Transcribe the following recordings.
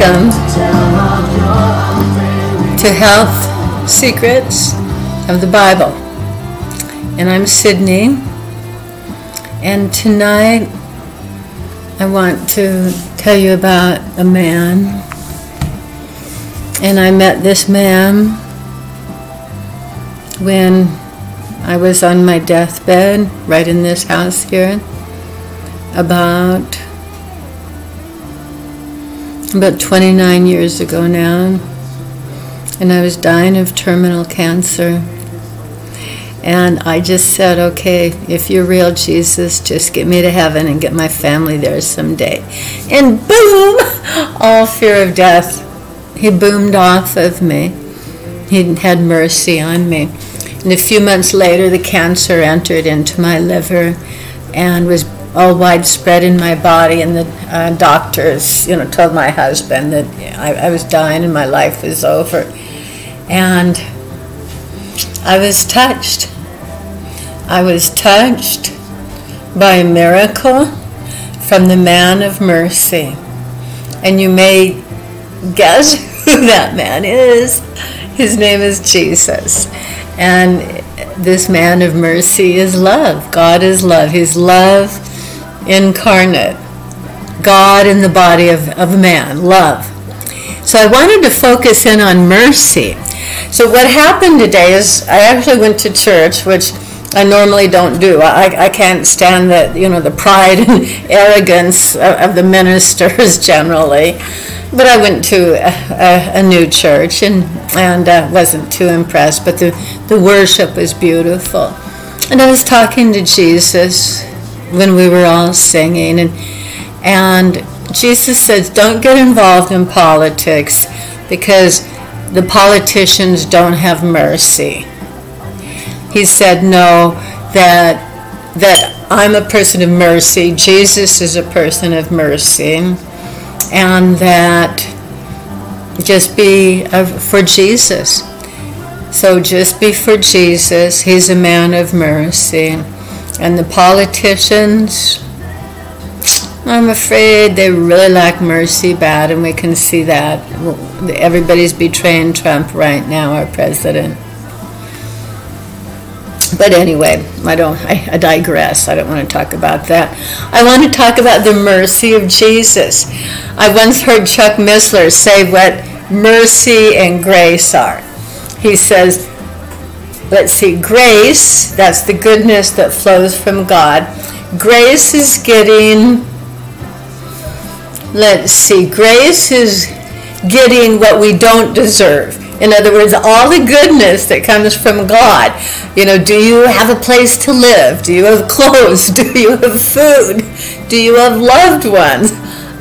Welcome to Health Secrets of the Bible. And I'm Sydney. And tonight I want to tell you about a man. And I met this man when I was on my deathbed, right in this house here, about about 29 years ago now, and I was dying of terminal cancer. And I just said, okay, if you're real, Jesus, just get me to heaven and get my family there someday. And boom, all fear of death. He boomed off of me. He had mercy on me. And a few months later, the cancer entered into my liver and was all widespread in my body, and the uh, doctors, you know, told my husband that I, I was dying and my life was over. And I was touched. I was touched by a miracle from the man of mercy. And you may guess who that man is. His name is Jesus. And this man of mercy is love. God is love. He's love incarnate, God in the body of, of man, love. So I wanted to focus in on mercy. So what happened today is I actually went to church, which I normally don't do. I, I can't stand the you know the pride and arrogance of, of the ministers generally, but I went to a, a, a new church and and uh, wasn't too impressed. But the the worship was beautiful, and I was talking to Jesus when we were all singing and and Jesus says don't get involved in politics because the politicians don't have mercy. He said no that that I'm a person of mercy, Jesus is a person of mercy and that just be uh, for Jesus. So just be for Jesus. He's a man of mercy. And the politicians, I'm afraid they really lack mercy bad, and we can see that. Everybody's betraying Trump right now, our president. But anyway, I don't. I, I, digress. I don't want to talk about that. I want to talk about the mercy of Jesus. I once heard Chuck Missler say what mercy and grace are. He says let's see, grace, that's the goodness that flows from God. Grace is getting, let's see, grace is getting what we don't deserve. In other words, all the goodness that comes from God. You know, do you have a place to live? Do you have clothes? Do you have food? Do you have loved ones?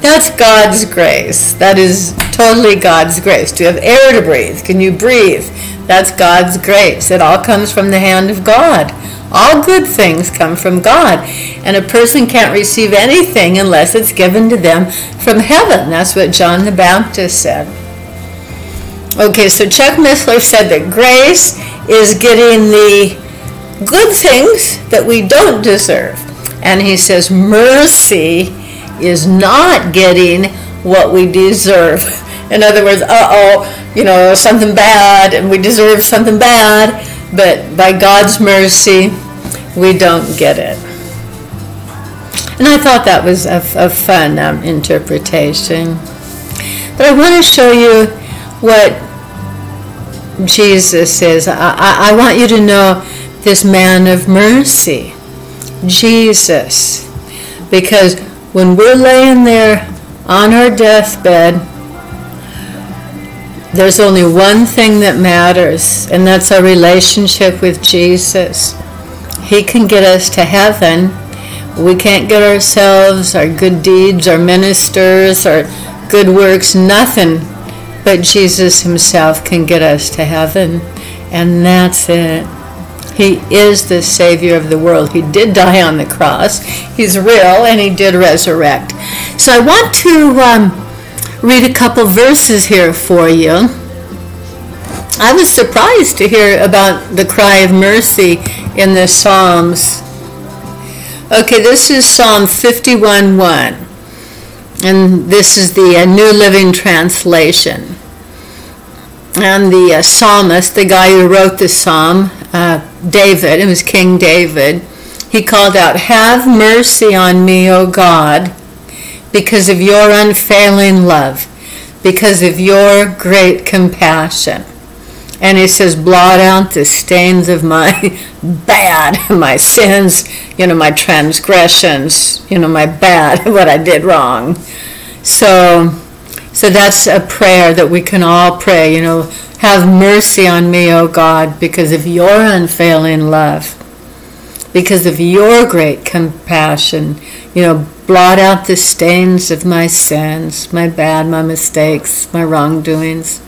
That's God's grace. That is totally God's grace. Do you have air to breathe? Can you breathe? That's God's grace. It all comes from the hand of God. All good things come from God. And a person can't receive anything unless it's given to them from heaven. That's what John the Baptist said. Okay, so Chuck Missler said that grace is getting the good things that we don't deserve. And he says mercy is not getting what we deserve. In other words, uh oh, you know, something bad, and we deserve something bad, but by God's mercy, we don't get it. And I thought that was a, a fun um, interpretation. But I want to show you what Jesus is. I, I, I want you to know this man of mercy, Jesus. Because when we're laying there on our deathbed, there's only one thing that matters, and that's our relationship with Jesus. He can get us to heaven. We can't get ourselves, our good deeds, our ministers, our good works, nothing but Jesus Himself can get us to heaven. And that's it. He is the Savior of the world. He did die on the cross. He's real, and He did resurrect. So I want to um, read a couple verses here for you. I was surprised to hear about the cry of mercy in the Psalms. Okay, this is Psalm 51 1. And this is the uh, New Living Translation. And the uh, psalmist, the guy who wrote the psalm, uh, David, it was King David, he called out, Have mercy on me, O God, because of your unfailing love, because of your great compassion. And he says, blot out the stains of my bad, my sins, you know, my transgressions, you know, my bad, what I did wrong. So, so that's a prayer that we can all pray, you know, have mercy on me, O God, because of your unfailing love, because of your great compassion, you know, blot out the stains of my sins, my bad, my mistakes, my wrongdoings.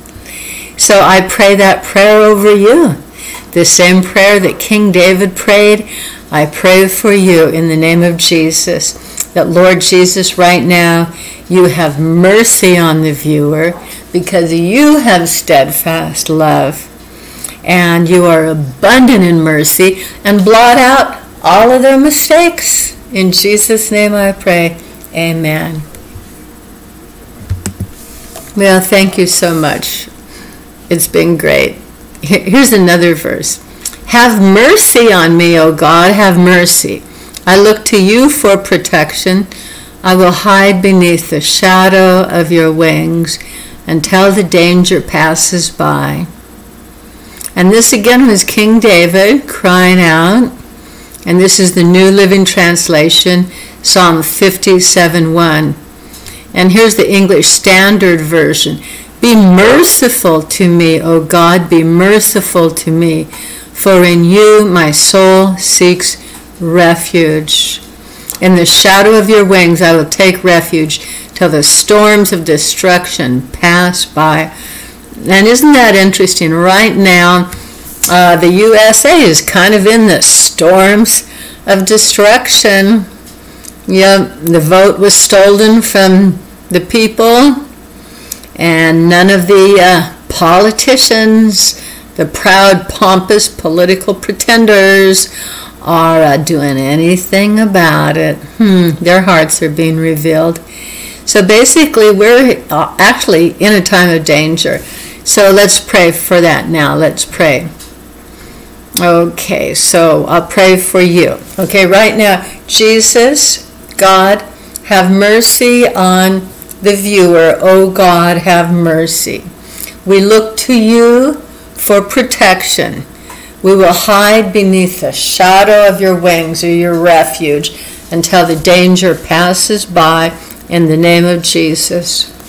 So I pray that prayer over you. The same prayer that King David prayed, I pray for you in the name of Jesus. That Lord Jesus, right now, you have mercy on the viewer because you have steadfast love and you are abundant in mercy and blot out all of their mistakes. In Jesus' name I pray. Amen. Well, thank you so much. It's been great. Here's another verse Have mercy on me, O God, have mercy. I look to you for protection. I will hide beneath the shadow of your wings until the danger passes by. And this again was King David crying out. And this is the New Living Translation, Psalm 57 1. And here's the English Standard Version. Be merciful to me, O God, be merciful to me, for in you my soul seeks refuge. In the shadow of your wings I will take refuge till the storms of destruction pass by. And isn't that interesting? Right now, uh, the USA is kind of in the storms of destruction. Yep, the vote was stolen from the people and none of the uh, politicians, the proud, pompous political pretenders, are uh, doing anything about it. Hmm, their hearts are being revealed. So basically, we're uh, actually in a time of danger. So let's pray for that now. Let's pray. Okay, so I'll pray for you. Okay, right now, Jesus, God, have mercy on the viewer, Oh God, have mercy. We look to you for protection. We will hide beneath the shadow of your wings or your refuge until the danger passes by in the name of Jesus.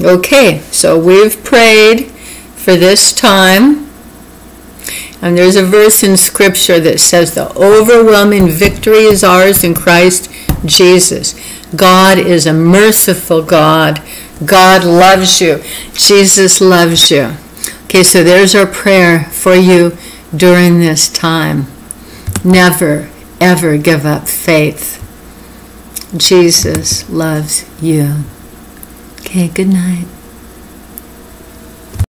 Okay, so we've prayed for this time. And there's a verse in Scripture that says the overwhelming victory is ours in Christ Jesus. God is a merciful God. God loves you. Jesus loves you. Okay, so there's our prayer for you during this time. Never, ever give up faith. Jesus loves you. Okay, good night.